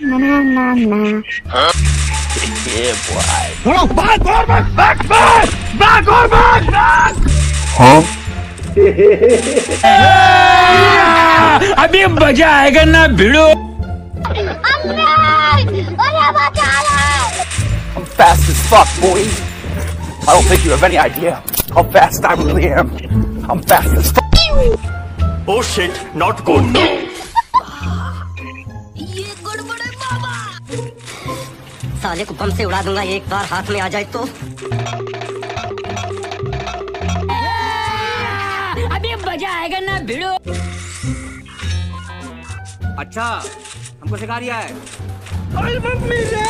Na na na na. अभी मजा आएगा ना भिड़ो I'm fast as fuck, boy. I don't think you have any idea how fast I really am. I'm fast as fuck. Oh shit, not good. साले को बम से उड़ा दूँगा एक बार हाथ में आ जाए तो। अभी मज़ा आएगा ना भिड़ो। अच्छा हमको सिखा रिया है। अरे मम्मी रे